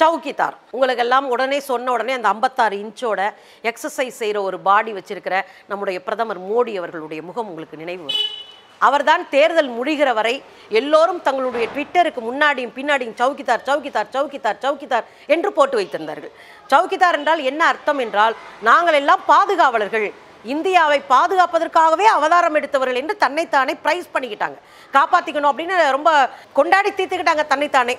சவுக்கிதார் உங்களுக்கு எல்லாம் உடனே சொன்ன உடனே அந்த ஐம்பத்தாறு இன்ச்சோட எக்ஸசைஸ் செய்கிற ஒரு பாடி வச்சிருக்கிற நம்முடைய பிரதமர் மோடி அவர்களுடைய முகம் உங்களுக்கு நினைவு வரும். அவர்தான் தேர்தல் முடிகிற வரை எல்லோரும் தங்களுடைய ட்விட்டருக்கு முன்னாடியும் பின்னாடியும் சவுக்கிதார் சவுக்கிதார் சவுக்கிதார் சவுக்கிதார் என்று போட்டு வைத்திருந்தார்கள். சவுக்கிதார் என்றால் என்ன அர்த்தம் என்றால் நாங்கள் எல்லாம் பாதுகாவலர்கள். இந்தியாவை பாதுகாப்பதற்காகவே அவதாரம் எடுத்தவர்கள் என்று தன்னைத்தானே பிரைஸ் பண்ணிக்கிட்டாங்க. காப்பாற்றிக்கணும் அப்படின்னு ரொம்ப கொண்டாடி தீர்த்துக்கிட்டாங்க தன்னைத்தானே.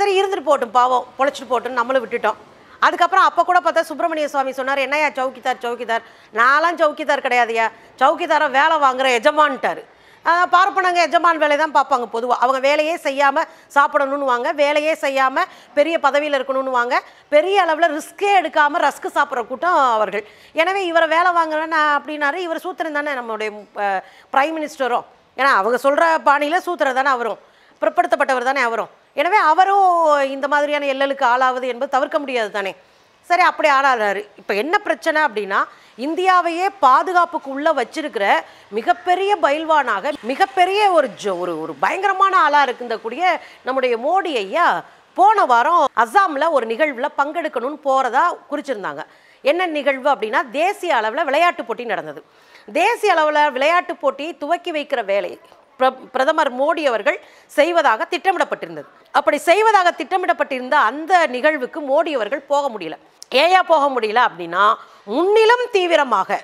சரி இருந்துட்டு போட்டும் பாவம். பொழைச்சிட்டு போட்டும் நம்மளும் விட்டுட்டோம். அதுக்கப்புறம் அப்போ கூட பார்த்தா சுப்பிரமணிய சுவாமி சொன்னார் என்னய்யா சவுக்கிதார் சவுக்கிதார்? நான்லாம் சவுக்கிதார் கிடையாதுயா சவுக்கிதாரை வேலை வாங்குற எஜமான்ட்டார். பார்ப்பனங்க எஜமான் வேலை தான் பார்ப்பாங்க பொதுவாக அவங்க வேலையே செய்யாமல் சாப்பிடணும்னு வாங்க வேலையே செய்யாமல் பெரிய பதவியில் இருக்கணும்னு வாங்க பெரிய அளவில் ரிஸ்க்கே எடுக்காமல் ரஸ்க்கு சாப்பிட்ற கூட்டம் அவர்கள். எனவே இவரை வேலை வாங்குறேன்னு அப்படின்னாரு. இவர் சூத்திரன் தானே நம்மளுடைய பிரைம் மினிஸ்டரும் ஏன்னா அவங்க சொல்கிற பாணியில் சூத்திரம் தானே அவரும். பிற்படுத்தப்பட்டவர் தானே அவரும். எனவே அவரும் இந்த மாதிரியான எல்லலுக்கு ஆளாவது என்பது தவிர்க்க முடியாது தானே? சரி அப்படி ஆளாகிறாரு இப்போ என்ன பிரச்சனை அப்படின்னா இந்தியாவையே பாதுகாப்புக்கு உள்ள வச்சிருக்கிற மிகப்பெரிய பயில்வானாக மிகப்பெரிய ஒரு ஒரு ஒரு பயங்கரமான ஆளாக இருக்கக்கூடிய நம்முடைய மோடி ஐயா போன வாரம் அஸ்ஸாமில் ஒரு நிகழ்வில் பங்கெடுக்கணும்னு போகிறதா குறிச்சிருந்தாங்க. என்ன நிகழ்வு அப்படின்னா தேசிய அளவில் விளையாட்டு போட்டி நடந்தது. தேசிய அளவில் விளையாட்டு போட்டி துவக்கி வைக்கிற வேலை. பிரதமர் மோடி அவர்கள் செய்வதாக திட்டமிடப்பட்டிருந்தது. அப்படி செய்வதாக திட்டமிடப்பட்டிருந்த அந்த நிகழ்வுக்கு மோடி அவர்கள் போக முடியல. ஏயா போக முடியல அப்படின்னா முன்னிலும் தீவிரமாக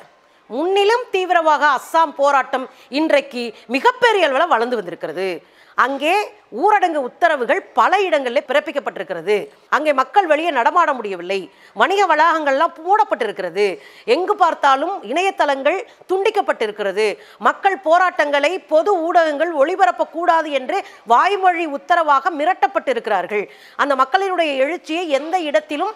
முன்னிலும் தீவிரமாக அஸ்ஸாம் போராட்டம் இன்றைக்கு மிகப்பெரிய அளவில் வளர்ந்து வந்திருக்கிறது. அங்கே ஊரடங்கு உத்தரவுகள் பல இடங்களில் பிறப்பிக்கப்பட்டிருக்கிறது. அங்கே மக்கள் வெளியே நடமாட முடியவில்லை. வணிக வளாகங்கள்லாம் மூடப்பட்டிருக்கிறது. எங்கு பார்த்தாலும் இணையதளங்கள் துண்டிக்கப்பட்டிருக்கிறது. மக்கள் போராட்டங்களை பொது ஊடகங்கள் ஒளிபரப்பக்கூடாது என்று வாய்மொழி உத்தரவாக மிரட்டப்பட்டிருக்கிறார்கள். அந்த மக்களினுடைய எழுச்சியை எந்த இடத்திலும்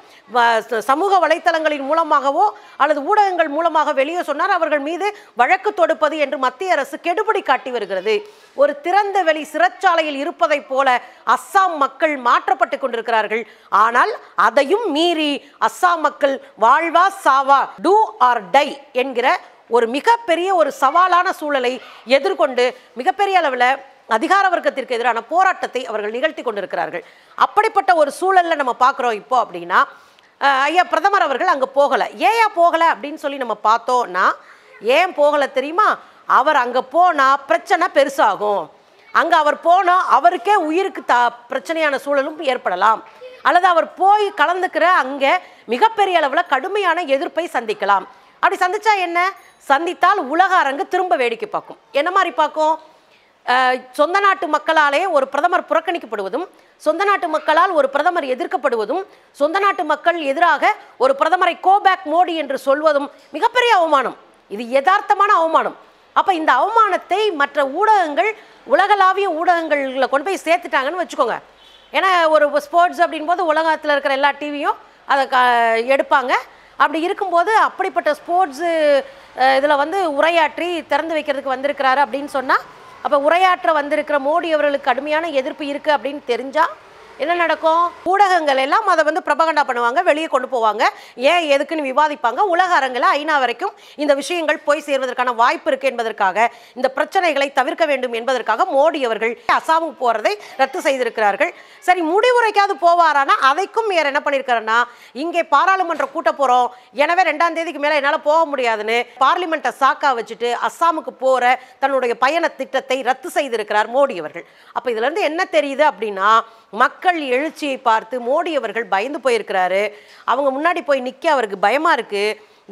சமூக வலைத்தளங்களின் மூலமாகவோ அல்லது ஊடகங்கள் மூலமாக வெளியே சொன்னார் அவர்கள் மீது வழக்கு தொடுப்பது என்று மத்திய அரசு கெடுபடி காட்டி வருகிறது. ஒரு திறந்த வெளி சிறைச்சாலையில் இருப்பதைப் போல அஸ்ஸாம் மக்கள் மாற்றப்பட்டு கொண்டிருக்கிறார்கள். ஆனால் அதையும் மீறி அஸ்ஸாம் மக்கள் வாழ்வா சாவா டூ ஆர் டை என்கிற ஒரு மிகப்பெரிய ஒரு சவாலான சூழலை எதிர்கொண்டு மிகப்பெரிய அளவில் அதிகார வர்க்கத்திற்கு எதிரான போராட்டத்தை அவர்கள் நிகழ்த்தி கொண்டிருக்கிறார்கள். அப்படிப்பட்ட ஒரு சூழல்ல நம்ம பார்க்குறோம் இப்போ அப்படின்னா ஐயா பிரதமர் அவர்கள் அங்கே போகலை. ஏயா போகலை அப்படின்னு சொல்லி நம்ம பார்த்தோம்னா ஏன் போகலை தெரியுமா? அவர் அங்கே போனால் பிரச்சனை பெருசாகும். அங்கே அவர் போனால் அவருக்கே உயிருக்கு த பிரச்சனையான சூழலும் ஏற்படலாம். அல்லது அவர் போய் கலந்துக்கிற அங்கே மிகப்பெரிய அளவில் கடுமையான எதிர்ப்பை சந்திக்கலாம். அப்படி சந்தித்தா என்ன? சந்தித்தால் உலக அரங்கு திரும்ப வேடிக்கை பார்க்கும். என்ன மாதிரி பார்க்கும்? சொந்த நாட்டு மக்களாலே ஒரு பிரதமர் புறக்கணிக்கப்படுவதும் சொந்த நாட்டு மக்களால் ஒரு பிரதமர் எதிர்க்கப்படுவதும் சொந்த நாட்டு மக்கள் எதிராக ஒரு பிரதமரை கோபேக் மோடி என்று சொல்வதும் மிகப்பெரிய அவமானம். இது யதார்த்தமான அவமானம். அப்போ இந்த அவமானத்தை மற்ற ஊடகங்கள் உலகளாவிய ஊடகங்களில் கொண்டு போய் சேர்த்துட்டாங்கன்னு வச்சுக்கோங்க. ஏன்னா ஒரு ஸ்போர்ட்ஸ் அப்படின் போது உலகத்தில் இருக்கிற எல்லா டிவியும் அதை க எடுப்பாங்க. அப்படி இருக்கும்போது அப்படிப்பட்ட ஸ்போர்ட்ஸு இதில் வந்து உரையாற்றி திறந்து வைக்கிறதுக்கு வந்திருக்கிறாரு அப்படின்னு சொன்னால் அப்போ உரையாற்ற வந்திருக்கிற மோடி அவர்களுக்கு கடுமையான எதிர்ப்பு இருக்குது அப்படின்னு தெரிஞ்சால் என்ன நடக்கும்? ஊடகங்கள் எல்லாம் அதை வந்து பிரபகண்டா பண்ணுவாங்க வெளியே கொண்டு போவாங்க. ஏன் எதுக்குன்னு விவாதிப்பாங்க. உலக அரங்கில் ஐநா வரைக்கும் இந்த விஷயங்கள் போய் சேர்வதற்கான வாய்ப்பு இருக்கு என்பதற்காக இந்த பிரச்சனைகளை தவிர்க்க வேண்டும் என்பதற்காக மோடி அவர்கள் அசாமுக்கு போறதை ரத்து செய்திருக்கிறார்கள். சரி முடிவுரைக்காவது போவாரானா? அதைக்கும் வேற என்ன பண்ணியிருக்காருன்னா இங்கே பாராளுமன்ற கூட்ட போறோம். எனவே ரெண்டாம் தேதிக்கு மேல என்னால் போக முடியாதுன்னு பார்லிமெண்ட்டை சாக்கா வச்சுட்டு அஸ்ஸாமுக்கு போற தன்னுடைய பயண திட்டத்தை ரத்து செய்திருக்கிறார் மோடி அவர்கள். அப்ப இதுல இருந்து என்ன தெரியுது அப்படின்னா மக்கள் மக்கள் எழுச்சியை பார்த்து மோடி அவர்கள் பயந்து போயிருக்கிறாரு. அவங்க முன்னாடி போய் நிற்க அவருக்கு பயமாக இருக்கு.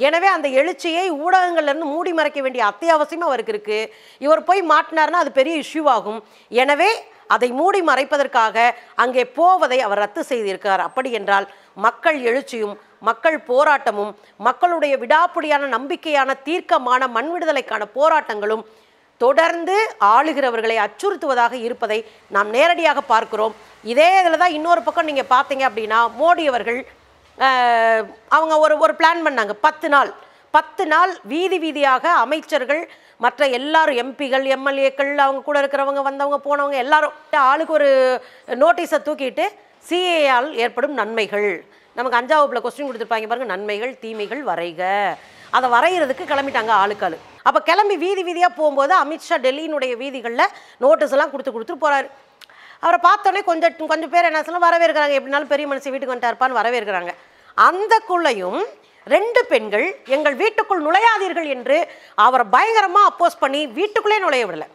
எனவே அந்த எழுச்சியை ஊடகங்கள்லேருந்து மூடி மறைக்க வேண்டிய அத்தியாவசியம் அவருக்கு இருக்கு. இவர் போய் மாட்டினார்னா அது பெரிய இஷ்யூ ஆகும். எனவே அதை மூடி மறைப்பதற்காக அங்கே போவதை அவர் ரத்து செய்திருக்கிறார். அப்படி என்றால் மக்கள் எழுச்சியும் மக்கள் போராட்டமும் மக்களுடைய விடாப்பிடியான நம்பிக்கையான தீர்க்கமான மண் விடுதலைக்கான போராட்டங்களும் தொடர்ந்து ஆளுகிறவர்களை அச்சுறுத்துவதாக இருப்பதை நாம் நேரடியாக பார்க்கிறோம். இதே இதில் தான் இன்னொரு பக்கம் நீங்கள் பார்த்தீங்க அப்படின்னா மோடி அவர்கள் அவங்க ஒரு ஒரு பிளான் பண்ணாங்க. பத்து நாள். பத்து நாள் வீதி வீதியாக அமைச்சர்கள் மற்ற எல்லாரும் எம்பிகள் எம்எல்ஏக்கள் அவங்க கூட இருக்கிறவங்க வந்தவங்க போனவங்க எல்லாரும் ஆளுக்கு ஒரு நோட்டீஸை தூக்கிட்டு சிஏஆல் ஏற்படும் நன்மைகள். நமக்கு அஞ்சாவதுல கொஸ்டின் கொடுத்துருப்பாங்க பாருங்க நன்மைகள் தீமைகள் வரைக. அதை வரைகிறதுக்கு கிளம்பிட்டாங்க ஆளுக்காளு. அப்போ கிளம்பி வீதி வீதியாக போகும்போது அமித்ஷா டெல்லியினுடைய வீதிகளில் நோட்டீஸ் எல்லாம் கொடுத்து கொடுத்துட்டு போகிறாரு அவரை பார்த்தோன்னே கொஞ்சம் கொஞ்சம் பேர் என்ன சொல்ல வரவேற்கிறாங்க. எப்படினாலும் பெரிய மனுஷன் வீட்டுக்கு வந்துட்டாருப்பான்னு வரவேற்கிறாங்க. அந்தக்குள்ளையும் ரெண்டு பெண்கள் எங்கள் வீட்டுக்குள் நுழையாதீர்கள் என்று அவரை பயங்கரமாக அப்போஸ் பண்ணி வீட்டுக்குள்ளே நுழைய விடலை.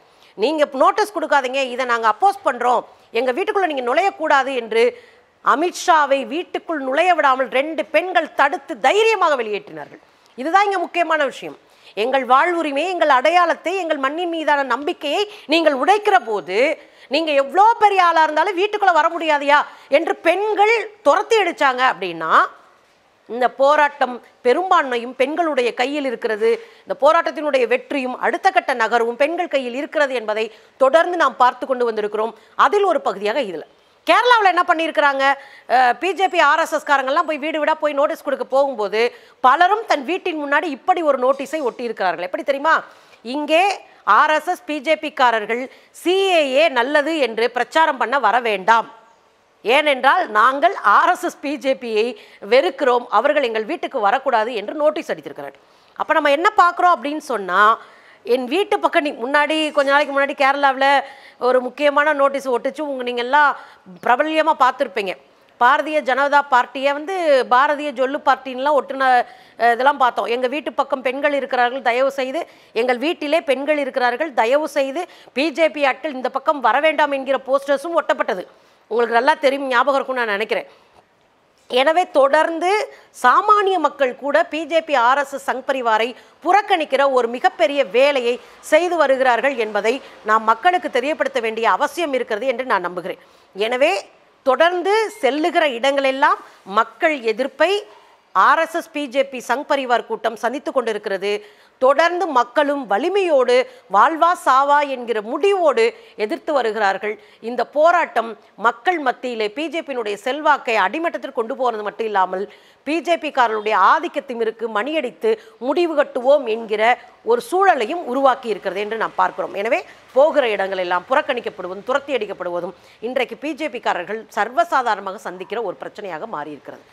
நீங்கள் நோட்டீஸ் கொடுக்காதீங்க. இதை நாங்கள் அப்போஸ் பண்ணுறோம் எங்கள் வீட்டுக்குள்ளே நீங்கள் நுழையக்கூடாது என்று அமித்ஷாவை வீட்டுக்குள் நுழைய விடாமல் ரெண்டு பெண்கள் தடுத்து தைரியமாக வெளியேற்றினார்கள். இதுதான் இங்கே முக்கியமான விஷயம். எங்கள் வாழ்வுரிமை எங்கள் அடையாளத்தை எங்கள் மண்ணின் மீதான நம்பிக்கையை நீங்கள் உடைக்கிற போது நீங்கள் எவ்வளோ பெரிய ஆளாக இருந்தாலும் வீட்டுக்குள்ளே வர முடியாதியா என்று பெண்கள் துரத்தி அடிச்சாங்க அப்படின்னா இந்த போராட்டம் பெரும்பான்மையும் பெண்களுடைய கையில் இருக்கிறது. இந்த போராட்டத்தினுடைய வெற்றியும் அடுத்த கட்ட நகர்வும் பெண்கள் கையில் இருக்கிறது என்பதை தொடர்ந்து நாம் பார்த்து கொண்டு வந்திருக்கிறோம். அதில் ஒரு பகுதியாக இதில். கேரளாவில் என்ன பண்ணியிருக்கிறாங்க பிஜேபி ஆர்எஸ்எஸ்காரங்கெல்லாம் போய் வீடு வீடாக போய் நோட்டீஸ் கொடுக்க போகும்போது பலரும் தன் வீட்டின் முன்னாடி இப்படி ஒரு நோட்டீஸை ஒட்டியிருக்கிறார்கள். எப்படி தெரியுமா? இங்கே ஆர்எஸ்எஸ் பிஜேபிக்காரர்கள் சிஏஏ நல்லது என்று பிரச்சாரம் பண்ண வர வேண்டாம். ஏனென்றால் நாங்கள் ஆர்எஸ்எஸ் பிஜேபியை வெறுக்கிறோம். அவர்கள் எங்கள் வீட்டுக்கு வரக்கூடாது என்று நோட்டீஸ் அடித்திருக்கிறார் அப்போ நம்ம என்ன பார்க்குறோம் அப்படின்னு சொன்னால் என் வீட்டு பக்கம் நீ முன்னாடி கொஞ்ச நாளைக்கு முன்னாடி கேரளாவில் ஒரு முக்கியமான நோட்டீஸ் ஒட்டிச்சு. உங்கள் நீங்கள் எல்லாம் பிரபல்யமாக பார்த்துருப்பீங்க. பாரதிய ஜனதா பார்ட்டியை வந்து பாரதிய ஜொல்லு பார்ட்டின்லாம் ஒட்டுன இதெல்லாம் பார்த்தோம். எங்கள் வீட்டு பக்கம் பெண்கள் இருக்கிறார்கள் தயவு செய்து எங்கள் வீட்டிலே பெண்கள் இருக்கிறார்கள் தயவு செய்து பிஜேபி ஆட்கள் இந்த பக்கம் வர வேண்டாம் என்கிற போஸ்டர்ஸும் ஒட்டப்பட்டது. உங்களுக்கு நல்லா தெரியும் ஞாபகம் இருக்கும்னு நான் நினைக்கிறேன். எனவே தொடர்ந்து சாமானிய மக்கள் கூட பிஜேபி ஆர்எஸ்எஸ் சங் பரிவாரை புறக்கணிக்கிற ஒரு மிகப்பெரிய வேலையை செய்து வருகிறார்கள் என்பதை நாம் மக்களுக்கு தெரியப்படுத்த வேண்டிய அவசியம் இருக்கிறது என்று நான் நம்புகிறேன். எனவே தொடர்ந்து செல்லுகிற இடங்களெல்லாம் மக்கள் எதிர்ப்பை ஆர்எஸ்எஸ் பிஜேபி சங் பரிவார் கூட்டம் சந்தித்து கொண்டிருக்கிறது. தொடர்ந்து மக்களும் வலிமையோடு வாழ்வா சாவா என்கிற முடிவோடு எதிர்த்து வருகிறார்கள். இந்த போராட்டம் மக்கள் மத்தியிலே பிஜேபியினுடைய செல்வாக்கை அடிமட்டத்திற்கு கொண்டு போகிறது மட்டும் இல்லாமல் பிஜேபிக்காரர்களுடைய ஆதிக்கத்திமிருக்கு மணியடித்து முடிவு கட்டுவோம் என்கிற ஒரு சூழலையும் உருவாக்கி இருக்கிறது என்று நாம் பார்க்கிறோம். எனவே போகிற இடங்கள் எல்லாம் புறக்கணிக்கப்படுவதும் துரத்தி அடிக்கப்படுவதும் இன்றைக்கு பிஜேபிக்காரர்கள் சர்வசாதாரணமாக சந்திக்கிற ஒரு பிரச்சனையாக மாறியிருக்கிறது.